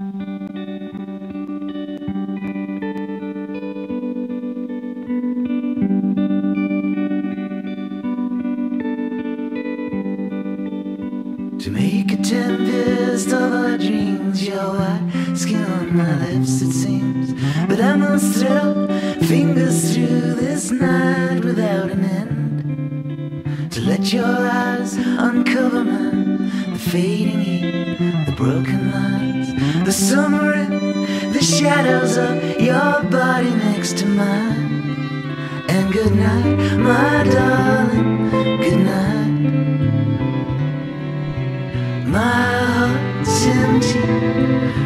To make a tempest of our dreams, your white skin on my lips, it seems. But I must thread fingers through this night without an end. To let your eyes uncover mine, the fading heat, the broken lines, the summer in the shadows of your body next to mine. And good night, my darling, good night. My heart's empty.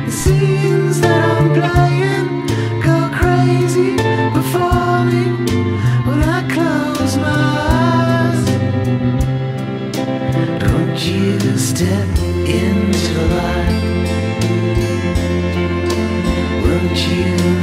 The scenes that I'm playing go crazy before me when I close my eyes. Don't you step you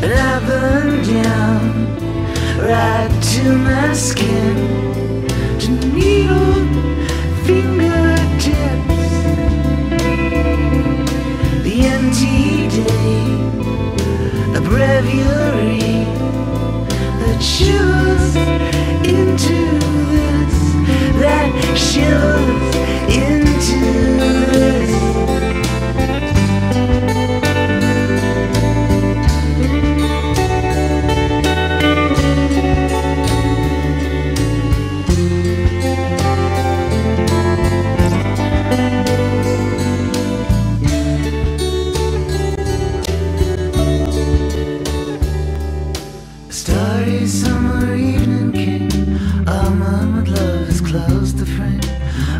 And right to my skin. To needle fingertips. The empty day, a breviary. That shivers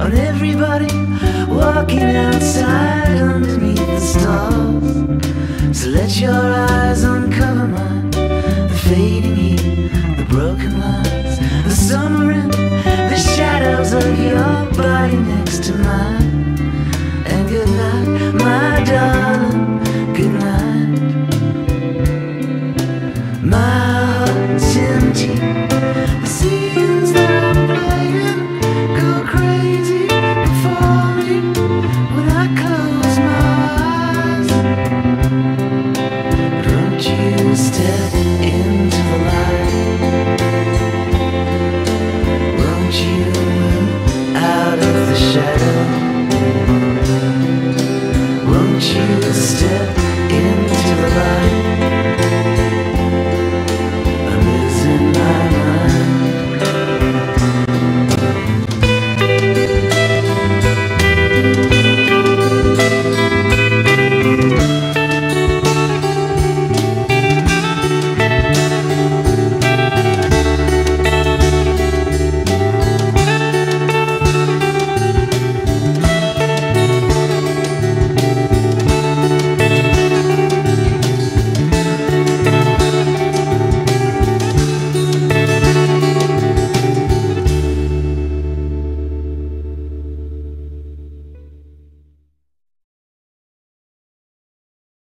on everybody walking outside underneath the stars. So let your eyes uncover mine. The fading heat, the broken lines, the summer in the shadows of your body next to mine.